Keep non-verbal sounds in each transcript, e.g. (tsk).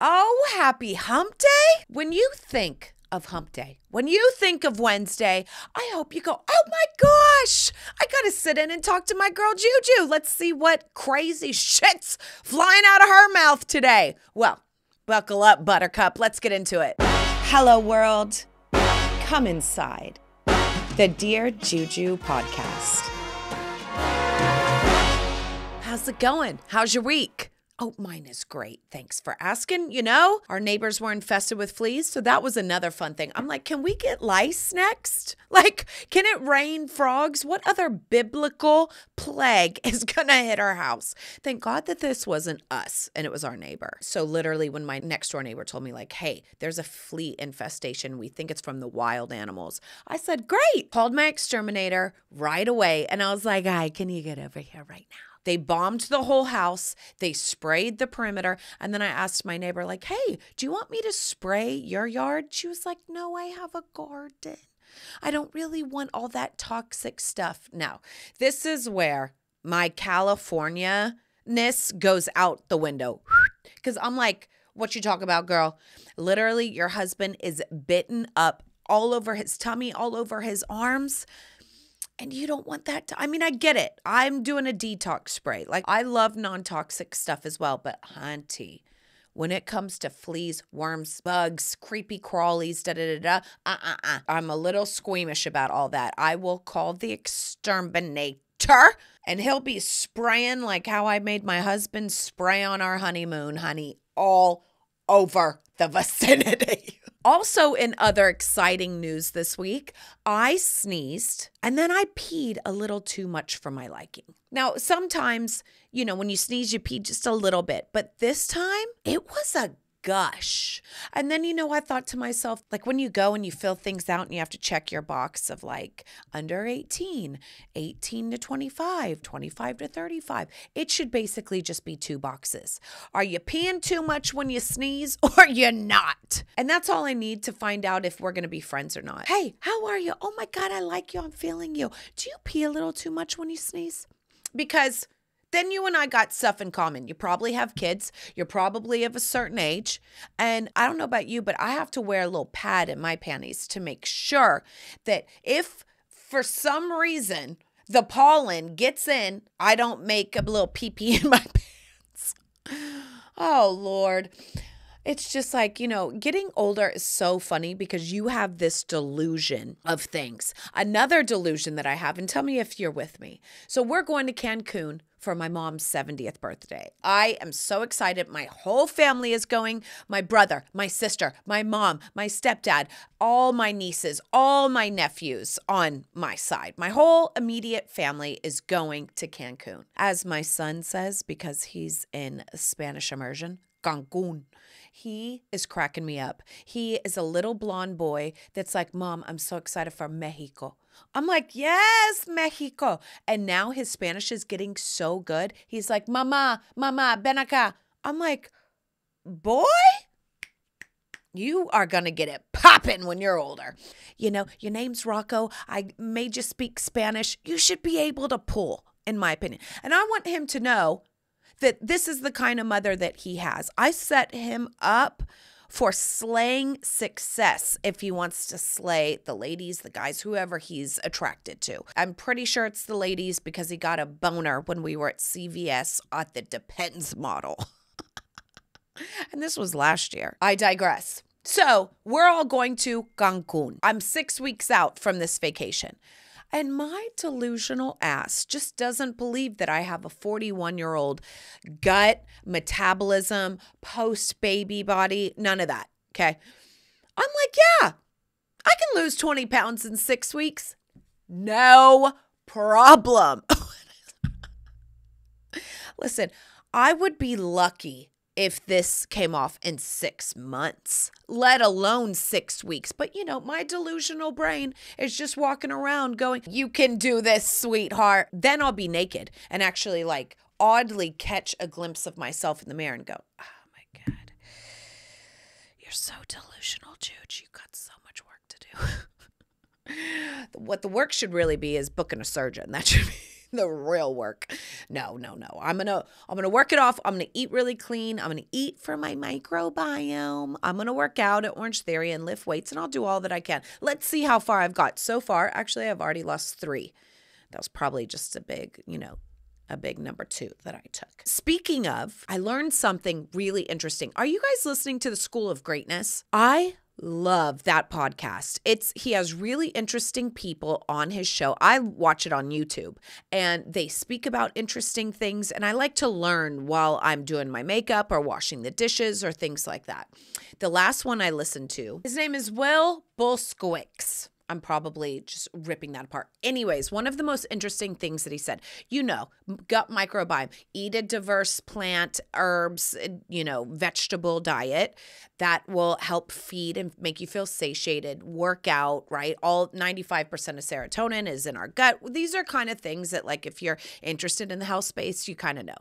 Oh, happy hump day? When you think of hump day, when you think of Wednesday, I hope you go, oh my gosh, I gotta sit in and talk to my girl Juju. Let's see what crazy shit's flying out of her mouth today. Well, buckle up, Buttercup. Let's get into it. Hello, world. Come inside the Dear Juju podcast. How's it going? How's your week? Oh, mine is great. Thanks for asking. You know, our neighbors were infested with fleas, so that was another fun thing. I'm like, can we get lice next? (laughs) Like, can it rain frogs? What other biblical plague (laughs) is gonna hit our house? Thank God that this wasn't us and it was our neighbor. So, literally, when my next door neighbor told me, like, hey, there's a flea infestation, we think it's from the wild animals, I said, great. Called my exterminator right away. And I was like, hi, can you get over here right now? They bombed the whole house. They sprayed the perimeter. And then I asked my neighbor, like, hey, do you want me to spray your yard? She was like, no, I have a garden. I don't really want all that toxic stuff. No, this is where my California ness goes out the window. (sighs) Because I'm like, what you talk about, girl? Literally, your husband is bitten up all over his tummy, all over his arms and you don't want that to, I mean, I get it. I'm doing a detox spray. Like, I love non toxic stuff as well, but hunty, when it comes to fleas, worms, bugs, creepy crawlies, da da da da, uh uh uh, I'm a little squeamish about all that. I will call the exterminator and he'll be spraying like how I made my husband spray on our honeymoon, honey, all over the (laughs) vicinity. Also, in other exciting news this week, I sneezed and then I peed a little too much for my liking. Now, sometimes, you know, when you sneeze, you pee just a little bit, but this time it was a gush. And then, you know, I thought to myself, like when you go and you fill things out and you have to check your box of like under 18, 18 to 25, 25 to 35, it should basically just be two boxes. Are you peeing too much when you sneeze (laughs) or you're not? And that's all I need to find out if we're going to be friends or not. Hey, how are you? Oh my God, I like you. I'm feeling you. Do you pee a little too much when you sneeze? Because then you and I got stuff in common. You probably have kids. You're probably of a certain age. And I don't know about you, but I have to wear a little pad in my panties to make sure that if for some reason the pollen gets in, I don't make a little pee pee (laughs) in my pants. Oh, Lord. It's just like, you know, getting older is so funny because you have this delusion of things. Another delusion that I have, and tell me if you're with me. So, we're going to Cancun for my mom's 70th birthday. I am so excited. My whole family is going my brother, my sister, my mom, my stepdad, all my nieces, all my nephews on my side. My whole immediate family is going to Cancun. As my son says, because he's in Spanish immersion, Cancun. He is cracking me up. He is a little blonde boy that's like, Mom, I'm so excited for Mexico. I'm like, Yes, Mexico. And now his Spanish is getting so good. He's like, Mama, Mama, ven acá. I'm like, Boy, you are going to get it popping when you're older. You know, your name's Rocco. I made you speak Spanish. You should be able to pull, in my opinion. And I want him to know that this is the kind of mother that he has. I set him up for slaying success if he wants to slay the ladies, the guys, whoever he's attracted to. I'm pretty sure it's the ladies because he got a boner when we were at CVS at the Depends model. (laughs) and this was last year. I digress. So, we're all going to Cancun. I'm six weeks out from this vacation. And my delusional ass just doesn't believe that I have a 41 year old gut, metabolism, post baby body, none of that. Okay. I'm like, yeah, I can lose 20 pounds in six weeks. No problem. (laughs) Listen, I would be lucky if this came off in six months, let alone six weeks. But you know, my delusional brain is just walking around going, You can do this, sweetheart. Then I'll be naked and actually, like, oddly catch a glimpse of myself in the mirror and go, Oh my God, you're so delusional, Jude. You've got so much work to do. (laughs) what the work should really be is booking a surgeon. That should be (laughs) the real work. No, no, no. I'm gonna I'm gonna work it off. I'm gonna eat really clean. I'm gonna eat for my microbiome. I'm gonna work out at Orange Theory and lift weights, and I'll do all that I can. Let's see how far I've got so far. Actually, I've already lost three. That was probably just a big, you know, a big number two that I took. Speaking of, I learned something really interesting. Are you guys listening to the School of Greatness? I love that podcast. It's he has really interesting people on his show. I watch it on YouTube and they speak about interesting things and I like to learn while I'm doing my makeup or washing the dishes or things like that. The last one I listened to, his name is Will Bulskowicz. I'm probably just ripping that apart. Anyways, one of the most interesting things that he said, you know, gut microbiome, eat a diverse plant, herbs, you know, vegetable diet that will help feed and make you feel satiated, work out, right? All 95% of serotonin is in our gut. These are kind of things that, like, if you're interested in the health space, you kind of know.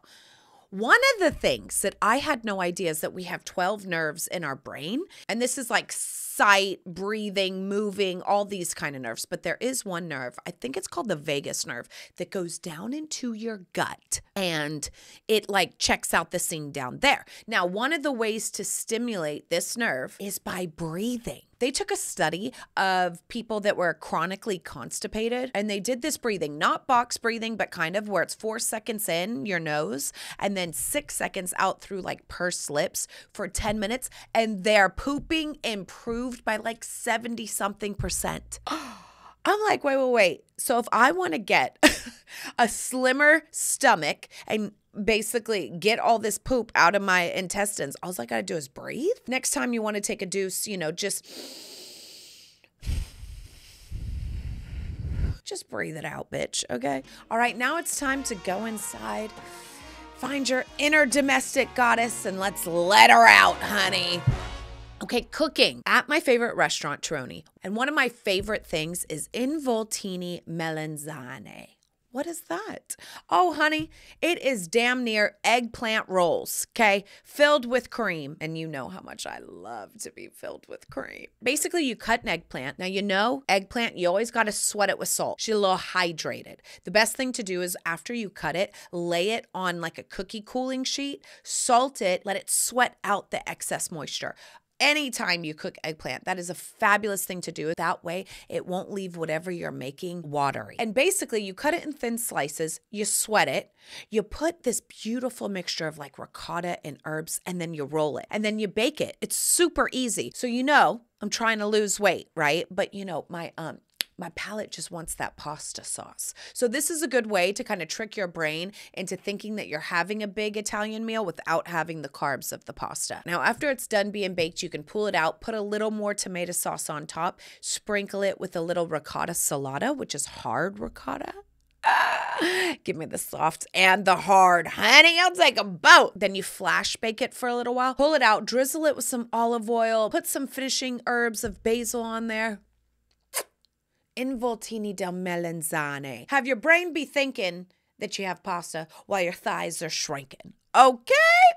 One of the things that I had no idea is that we have 12 nerves in our brain. And this is like sight, breathing, moving, all these kind of nerves. But there is one nerve, I think it's called the vagus nerve, that goes down into your gut and it like checks out the scene down there. Now, one of the ways to stimulate this nerve is by breathing. They took a study of people that were chronically constipated and they did this breathing, not box breathing, but kind of where it's four seconds in your nose and then six seconds out through like pursed lips for 10 minutes. And their pooping improved by like 70 something percent. (gasps) I'm like, wait, wait, wait. So if I want to get (laughs) a slimmer stomach and basically get all this poop out of my intestines. All I gotta do is breathe. Next time you want to take a deuce, you know, just just breathe it out, bitch. Okay. All right, now it's time to go inside. Find your inner domestic goddess and let's let her out, honey. Okay, cooking at my favorite restaurant, Terroni. And one of my favorite things is involtini melanzane. What is that? Oh, honey, it is damn near eggplant rolls, okay? Filled with cream. And you know how much I love to be filled with cream. Basically, you cut an eggplant. Now, you know, eggplant, you always got to sweat it with salt. She's a little hydrated. The best thing to do is after you cut it, lay it on like a cookie cooling sheet, salt it, let it sweat out the excess moisture anytime you cook eggplant. That is a fabulous thing to do. That way, it won't leave whatever you're making watery. And basically, you cut it in thin slices, you sweat it, you put this beautiful mixture of like ricotta and herbs, and then you roll it, and then you bake it. It's super easy. So, you know, I'm trying to lose weight, right? But you know, my um my palate just wants that pasta sauce. So, this is a good way to kind of trick your brain into thinking that you're having a big Italian meal without having the carbs of the pasta. Now, after it's done being baked, you can pull it out, put a little more tomato sauce on top, sprinkle it with a little ricotta salata, which is hard ricotta. (laughs) Give me the soft and the hard. Honey, I'll take a boat. Then you flash bake it for a little while. Pull it out, drizzle it with some olive oil, put some finishing herbs of basil on there involtini del melanzane. Have your brain be thinking that you have pasta while your thighs are shrinking. Okay?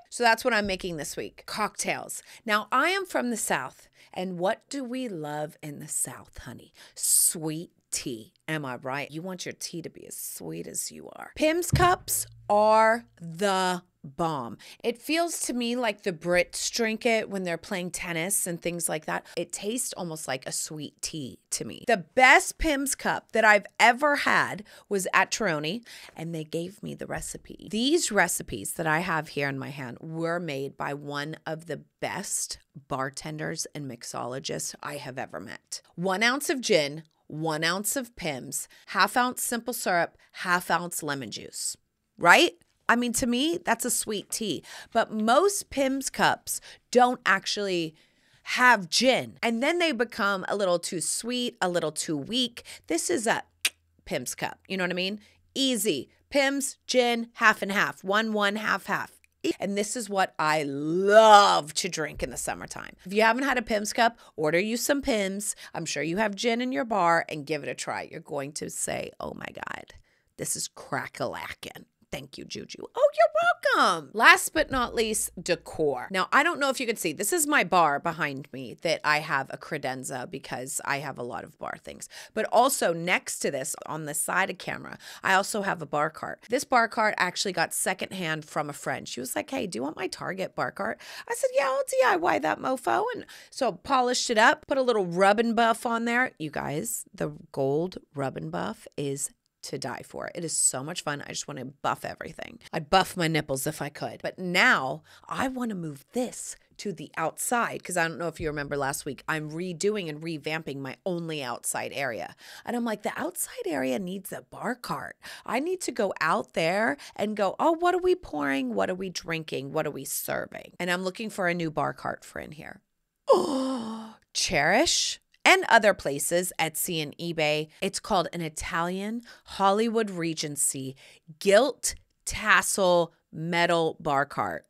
So that's what I'm making this week cocktails. Now, I am from the South, and what do we love in the South, honey? Sweet tea. Am I right? You want your tea to be as sweet as you are. Pimm's cups are the bomb. It feels to me like the Brits drink it when they're playing tennis and things like that. It tastes almost like a sweet tea to me. The best Pimm's cup that I've ever had was at Terroni, and they gave me the recipe. These recipes that I have here in my hand were made by one of the best bartenders and mixologists I have ever met. One ounce of gin, one ounce of Pimm's, half ounce simple syrup, half ounce lemon juice, right? I mean, to me, that's a sweet tea. But most Pimm's cups don't actually have gin. And then they become a little too sweet, a little too weak. This is a (tsk) Pimm's cup. You know what I mean? Easy. Pimm's, gin, half and half. One, one, half, half. And this is what I love to drink in the summertime. If you haven't had a Pimm's cup, order you some Pimm's. I'm sure you have gin in your bar and give it a try. You're going to say, oh my God, this is crack a lackin'. Thank you, Juju. Oh, you're welcome. Last but not least, decor. Now, I don't know if you can see, this is my bar behind me that I have a credenza because I have a lot of bar things. But also next to this, on the side of camera, I also have a bar cart. This bar cart actually got secondhand from a friend. She was like, hey, do you want my Target bar cart? I said, yeah, I'll DIY that mofo. And so polished it up, put a little rub and buff on there. You guys, the gold rub and buff is to die for. It is so much fun. I just want to buff everything. I'd buff my nipples if I could. But now I want to move this to the outside because I don't know if you remember last week, I'm redoing and revamping my only outside area. And I'm like, the outside area needs a bar cart. I need to go out there and go, oh, what are we pouring? What are we drinking? What are we serving? And I'm looking for a new bar cart for in here. Oh, (gasps) Chairish and other places, Etsy and eBay. It's called an Italian Hollywood Regency gilt tassel metal bar cart.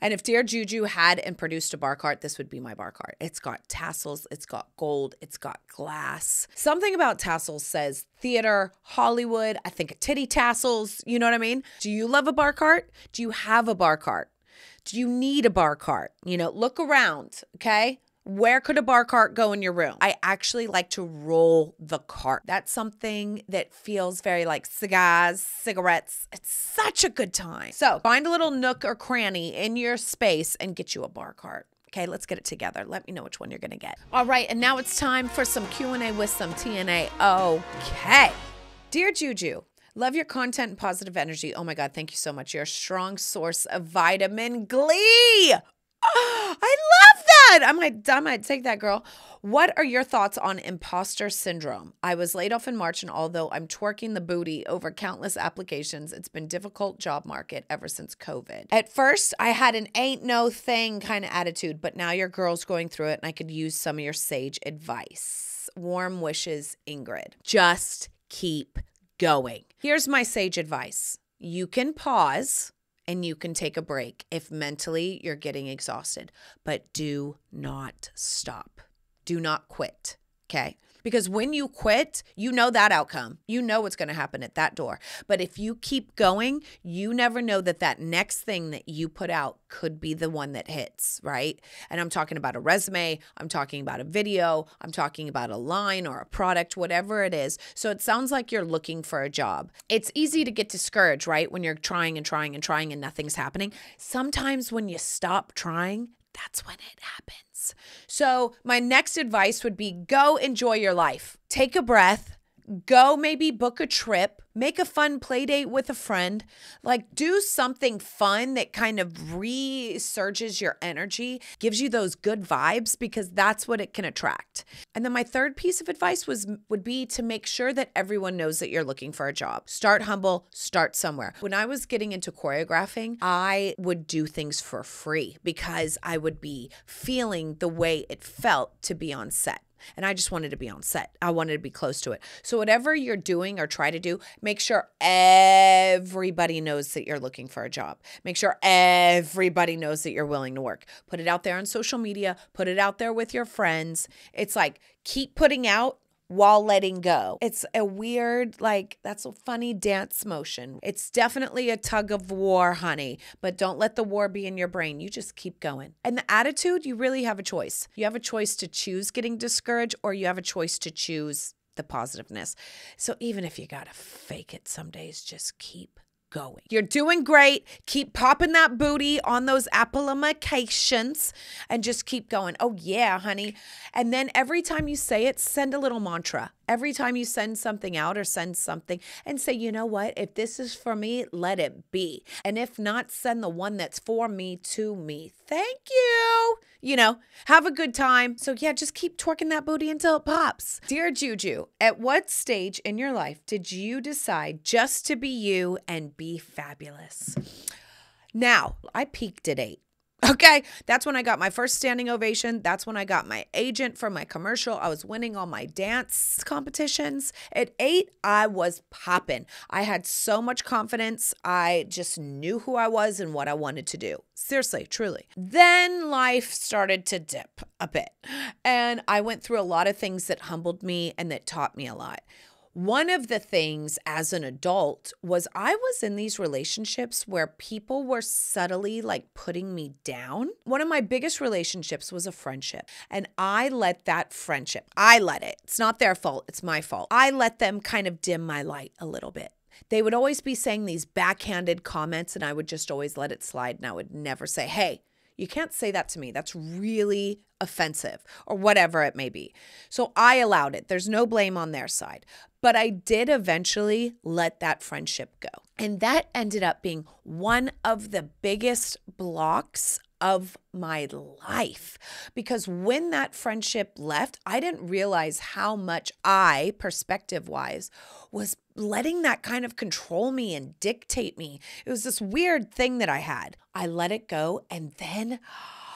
And if Dear Juju had and produced a bar cart, this would be my bar cart. It's got tassels, it's got gold, it's got glass. Something about tassels says theater, Hollywood. I think titty tassels. You know what I mean? Do you love a bar cart? Do you have a bar cart? Do you need a bar cart? You know, look around, okay? Where could a bar cart go in your room? I actually like to roll the cart. That's something that feels very like cigars, cigarettes. It's such a good time. So find a little nook or cranny in your space and get you a bar cart. Okay, let's get it together. Let me know which one you're gonna get. All right, and now it's time for some Q&A with some TNA. Okay. Dear Juju, Love your content and positive energy. Oh my God, thank you so much. You're a strong source of vitamin glee. (gasps) I love that. I might, I might take that, girl. What are your thoughts on imposter syndrome? I was laid off in March, and although I'm twerking the booty over countless applications, it's been difficult job market ever since COVID. At first, I had an ain't no thing kind of attitude, but now your girl's going through it, and I could use some of your sage advice. Warm wishes, Ingrid. Just keep going. Here's my sage advice. You can pause and you can take a break if mentally you're getting exhausted, but do not stop. Do not quit. Okay. Because when you quit, you know that outcome. You know what's going to happen at that door. But if you keep going, you never know that that next thing that you put out could be the one that hits, right? And I'm talking about a resume, I'm talking about a video, I'm talking about a line or a product, whatever it is. So it sounds like you're looking for a job. It's easy to get discouraged, right? When you're trying and trying and trying and nothing's happening. Sometimes when you stop trying, that's when it happens. So, my next advice would be go enjoy your life. Take a breath, go maybe book a trip, make a fun play date with a friend, like do something fun that kind of resurges your energy, gives you those good vibes because that's what it can attract. And then my third piece of advice was would be to make sure that everyone knows that you're looking for a job. Start humble, start somewhere. When I was getting into choreographing, I would do things for free because I would be feeling the way it felt to be on set. And I just wanted to be on set. I wanted to be close to it. So, whatever you're doing or try to do, make sure everybody knows that you're looking for a job. Make sure everybody knows that you're willing to work. Put it out there on social media, put it out there with your friends. It's like keep putting out while letting go. It's a weird, like, that's a funny dance motion. It's definitely a tug of war, honey, but don't let the war be in your brain. You just keep going. And the attitude, you really have a choice. You have a choice to choose getting discouraged, or you have a choice to choose the positiveness. So even if you got to fake it some days, just keep going. You're doing great. Keep popping that booty on those applications and just keep going. Oh, yeah, honey. And then every time you say it, send a little mantra. Every time you send something out or send something and say, you know what? If this is for me, let it be. And if not, send the one that's for me to me. Thank you. You know, have a good time. So, yeah, just keep twerking that booty until it pops. Dear Juju, at what stage in your life did you decide just to be you and be fabulous? Now, I peaked at eight. Okay, that's when I got my first standing ovation. That's when I got my agent for my commercial. I was winning all my dance competitions. At eight, I was popping. I had so much confidence. I just knew who I was and what I wanted to do. Seriously, truly. Then life started to dip a bit. And I went through a lot of things that humbled me and that taught me a lot. One of the things as an adult was I was in these relationships where people were subtly like putting me down. One of my biggest relationships was a friendship, and I let that friendship, I let it, it's not their fault, it's my fault. I let them kind of dim my light a little bit. They would always be saying these backhanded comments, and I would just always let it slide, and I would never say, hey, you can't say that to me. That's really offensive or whatever it may be. So I allowed it. There's no blame on their side. But I did eventually let that friendship go. And that ended up being one of the biggest blocks of my life. Because when that friendship left, I didn't realize how much I, perspective wise, was letting that kind of control me and dictate me. It was this weird thing that I had. I let it go. And then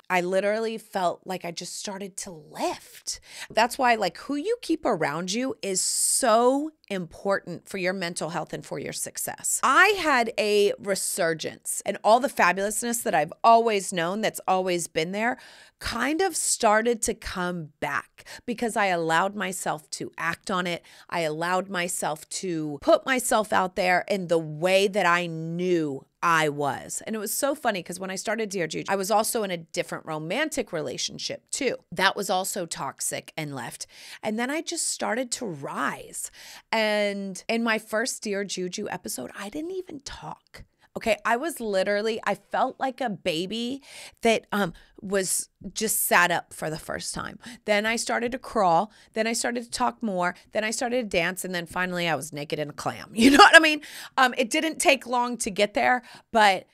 I literally felt like I just started to lift. That's why, like, who you keep around you is so important for your mental health and for your success. I had a resurgence, and all the fabulousness that I've always known that's always been there kind of started to come back because I allowed myself to act on it. I allowed myself to put myself out there in the way that I knew I was. And it was so funny because when I started Dear Juju, I was also in a different romantic relationship too. That was also toxic and left. And then I just started to rise. And in my first Dear Juju episode, I didn't even talk. Okay, I was literally I felt like a baby that um was just sat up for the first time. Then I started to crawl, then I started to talk more, then I started to dance and then finally I was naked in a clam. (laughs) You know what I mean? Um it didn't take long to get there, but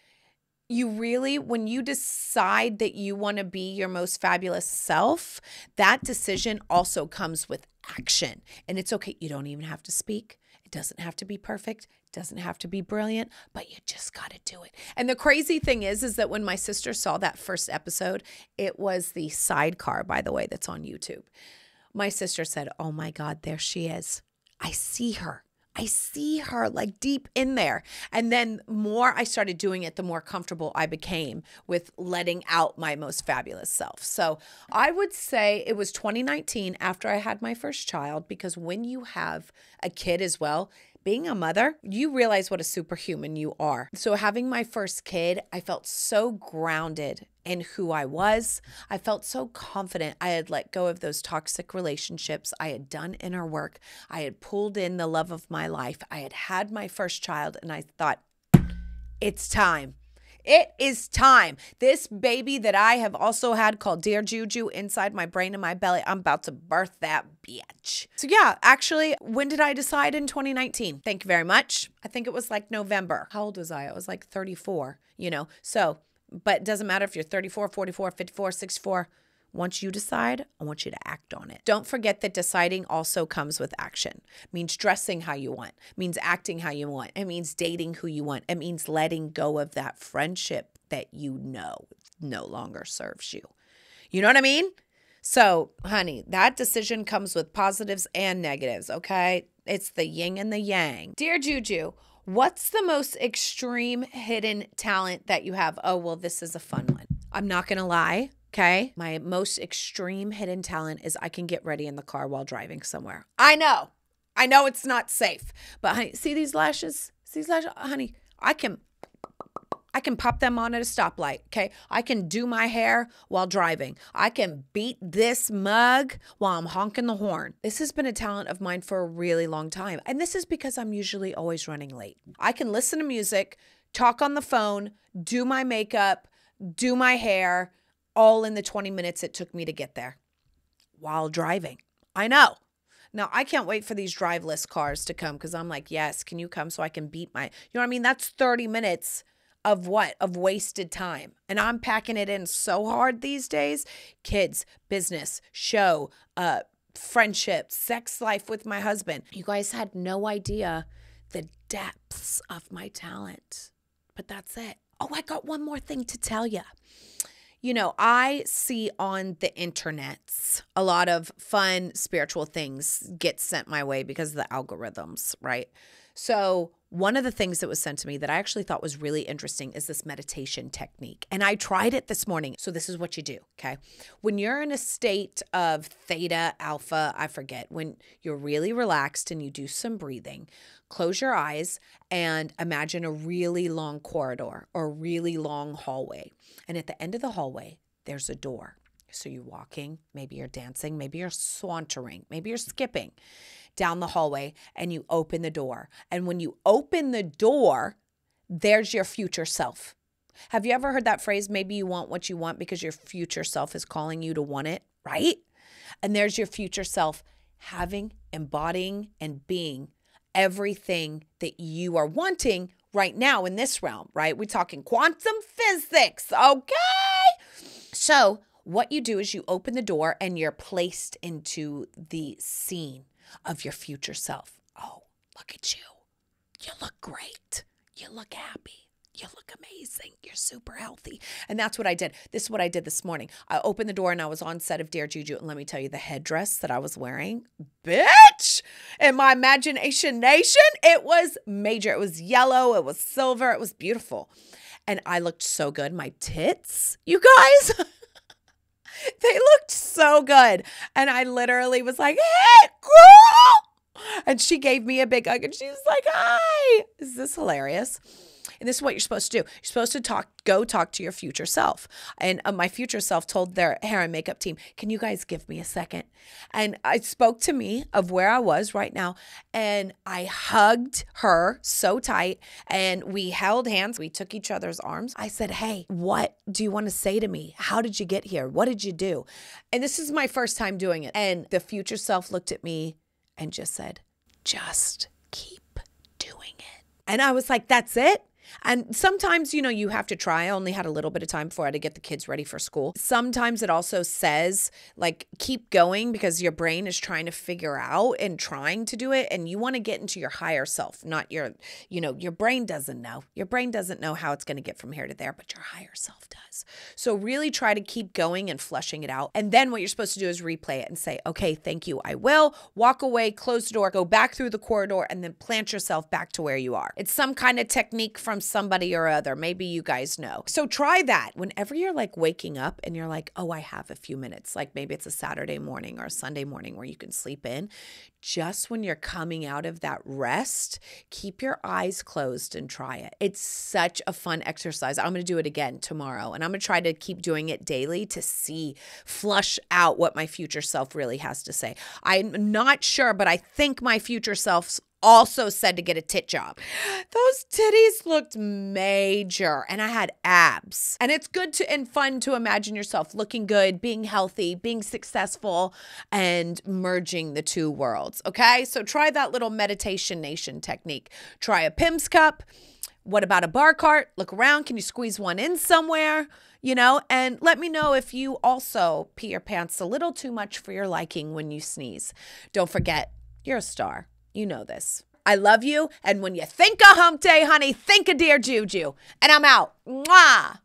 you really, when you decide that you want to be your most fabulous self, that decision also comes with action. And it's okay. You don't even have to speak. Doesn't have to be perfect. Doesn't have to be brilliant, but you just got to do it. And the crazy thing is, is that when my sister saw that first episode, it was the sidecar, by the way, that's on YouTube. My sister said, Oh my God, there she is. I see her. I see her like deep in there. And then more I started doing it, the more comfortable I became with letting out my most fabulous self. So I would say it was 2019 after I had my first child, because when you have a kid as well, being a mother, you realize what a superhuman you are. So, having my first kid, I felt so grounded in who I was. I felt so confident. I had let go of those toxic relationships. I had done inner work. I had pulled in the love of my life. I had had my first child, and I thought, it's time. It is time. This baby that I have also had called Dear Juju inside my brain and my belly, I'm about to birth that bitch. So, yeah, actually, when did I decide in 2019? Thank you very much. I think it was like November. How old was I? I was like 34, you know? So, but it doesn't matter if you're 34, 44, 54, 64. Once you decide, I want you to act on it. Don't forget that deciding also comes with action. It means dressing how you want, it means acting how you want, it means dating who you want, it means letting go of that friendship that you know no longer serves you. You know what I mean? So, honey, that decision comes with positives and negatives, okay? It's the yin and the yang. Dear Juju, what's the most extreme hidden talent that you have? Oh, well, this is a fun one. I'm not to lie. Okay. My most extreme hidden talent is I can get ready in the car while driving somewhere. I know. I know it's not safe. But honey, see these lashes? See these lashes? Honey, I can I can pop them on at a stoplight, okay? I can do my hair while driving. I can beat this mug while I'm honking the horn. This has been a talent of mine for a really long time. And this is because I'm usually always running late. I can listen to music, talk on the phone, do my makeup, do my hair, all in the 20 minutes it took me to get there while driving. I know. Now, I can't wait for these driveless cars to come because I'm like, yes, can you come so I can beat my, you know what I mean? That's 30 minutes of what? Of wasted time. And I'm packing it in so hard these days. Kids, business, show, uh, friendship, sex life with my husband. You guys had no idea the depths of my talent. But that's it. Oh, I got one more thing to tell you you know, I see on the internets a lot of fun spiritual things get sent my way because of the algorithms, right? So, one of the things that was sent to me that I actually thought was really interesting is this meditation technique. And I tried it this morning. So, this is what you do, okay? When you're in a state of theta, alpha, I forget, when you're really relaxed and you do some breathing, close your eyes and imagine a really long corridor or really long hallway. And at the end of the hallway, there's a door. So you're walking, maybe you're dancing, maybe you're sauntering, maybe you're skipping down the hallway and you open the door. And when you open the door, there's your future self. Have you ever heard that phrase? Maybe you want what you want because your future self is calling you to want it, right? And there's your future self having, embodying, and being everything that you are wanting right now in this realm, right? We're talking quantum physics, okay? So, what you do is you open the door and you're placed into the scene of your future self. Oh, look at you. You look great. You look happy. You look amazing. You're super healthy. And that's what I did. This is what I did this morning. I opened the door and I was on set of Dear Juju. And let me tell you, the headdress that I was wearing, bitch, in my imagination nation, it was major. It was yellow, it was silver, it was beautiful. And I looked so good. My tits, you guys. (laughs) they looked so good. And I literally was like, hey. And she gave me a big hug and she was like, hi. Is this hilarious? And this is what you're supposed to do. You're supposed to talk, go talk to your future self. And uh, my future self told their hair and makeup team, Can you guys give me a second? And I spoke to me of where I was right now. And I hugged her so tight and we held hands. We took each other's arms. I said, Hey, what do you want to say to me? How did you get here? What did you do? And this is my first time doing it. And the future self looked at me and just said, Just keep doing it. And I was like, That's it? And sometimes, you know, you have to try. I only had a little bit of time before I had to get the kids ready for school. Sometimes it also says, like, keep going because your brain is trying to figure out and trying to do it. And you want to get into your higher self, not your, you know, your brain doesn't know. Your brain doesn't know how it's going to get from here to there, but your higher self does. So really try to keep going and flushing it out. And then what you're supposed to do is replay it and say, okay, thank you, I will. Walk away, close the door, go back through the corridor, and then plant yourself back to where you are. It's some kind of technique from somebody or other. Maybe you guys know. So try that whenever you're like waking up and you're like, oh, I have a few minutes. Like maybe it's a Saturday morning or a Sunday morning where you can sleep in. Just when you're coming out of that rest, keep your eyes closed and try it. It's such a fun exercise. I'm going to do it again tomorrow and I'm going to try to keep doing it daily to see, flush out what my future self really has to say. I'm not sure, but I think my future self's also said to get a tit job. Those titties looked major and I had abs. And it's good to and fun to imagine yourself looking good, being healthy, being successful and merging the two worlds, okay? So try that little meditation nation technique. Try a Pimm's cup. What about a bar cart? Look around, can you squeeze one in somewhere? You know, and let me know if you also pee your pants a little too much for your liking when you sneeze. Don't forget, you're a star. You know this. I love you. And when you think of hump day, honey, think of dear Juju. And I'm out. Mwah.